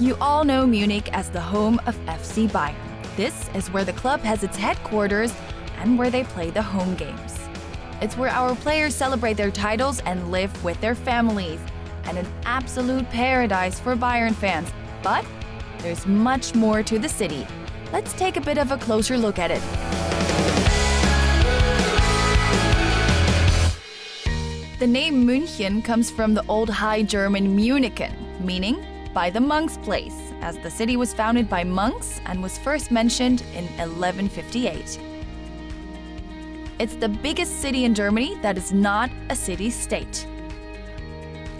You all know Munich as the home of FC Bayern. This is where the club has its headquarters and where they play the home games. It's where our players celebrate their titles and live with their families, and an absolute paradise for Bayern fans. But there's much more to the city. Let's take a bit of a closer look at it. The name München comes from the Old High German Munichen, meaning by the monk's place, as the city was founded by monks and was first mentioned in 1158. It's the biggest city in Germany that is not a city state.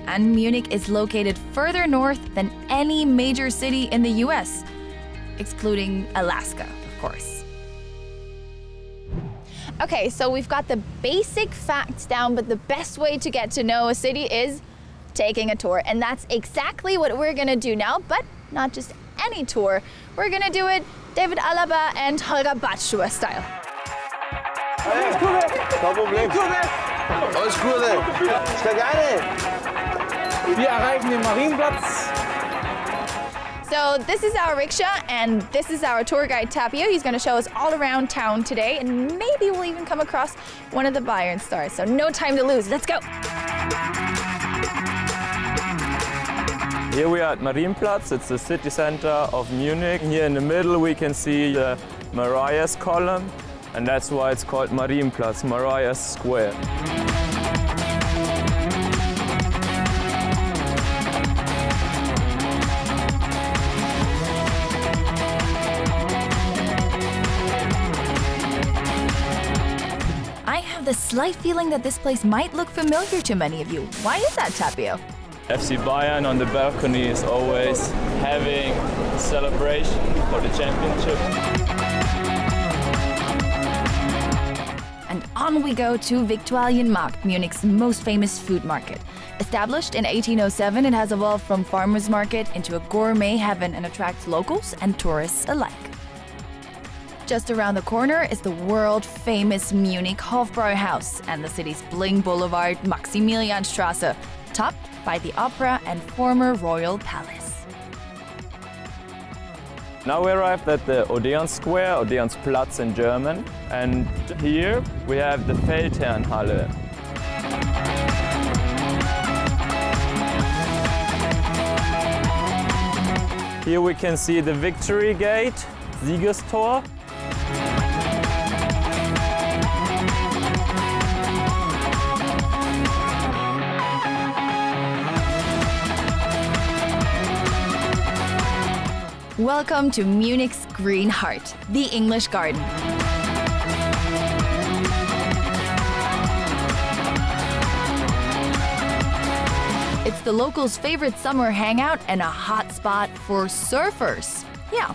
And Munich is located further north than any major city in the US, excluding Alaska, of course. Okay, so we've got the basic facts down, but the best way to get to know a city is taking a tour. And that's exactly what we're gonna do now, but not just any tour. We're gonna do it David Alaba and Holger Badstuber style. Alles. So this is our rickshaw and this is our tour guide Tapio. He's to show us all around town today and maybe we'll even come across one of the Bayern stars. So no time to lose. Let's go. Here we are at Marienplatz, it's the city center of Munich. Here in the middle we can see the Marias column and that's why it's called Marienplatz, Marias Square. I have the slight feeling that this place might look familiar to many of you. Why is that, Tapio? FC Bayern on the balcony is always having celebration for the championship. And on we go to Viktualienmarkt, Munich's most famous food market. Established in 1807, it has evolved from farmer's market into a gourmet heaven and attracts locals and tourists alike. Just around the corner is the world famous Munich Hofbräuhaus and the city's bling boulevard Maximilianstraße, topped by the opera and former royal palace. Now we arrived at the Odeon Square, Odeonsplatz in German, and here we have the Feldherrnhalle. Here we can see the Victory Gate, Siegestor, Welcome to Munich's Green Heart, the English Garden. It's the locals' favorite summer hangout and a hot spot for surfers. Yeah,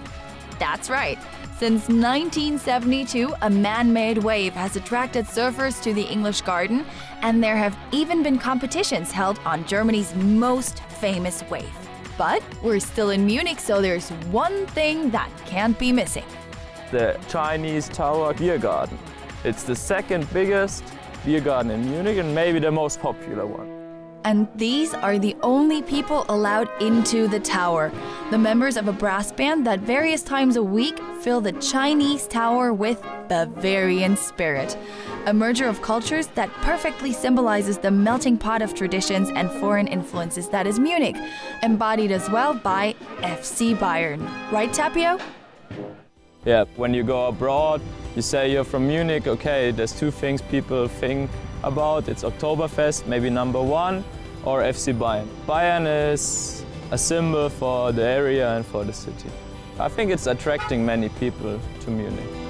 that's right. Since 1972, a man made wave has attracted surfers to the English Garden, and there have even been competitions held on Germany's most famous wave. But we're still in Munich, so there's one thing that can't be missing. the Chinese Tower Beer Garden. It's the second biggest beer garden in Munich and maybe the most popular one. And these are the only people allowed into the tower. The members of a brass band that various times a week fill the Chinese tower with Bavarian spirit. A merger of cultures that perfectly symbolizes the melting pot of traditions and foreign influences that is Munich, embodied as well by FC Bayern. Right, Tapio? Yeah, when you go abroad, you say you're from Munich, okay, there's two things people think about. It's Oktoberfest, maybe number one, or FC Bayern. Bayern is a symbol for the area and for the city. I think it's attracting many people to Munich.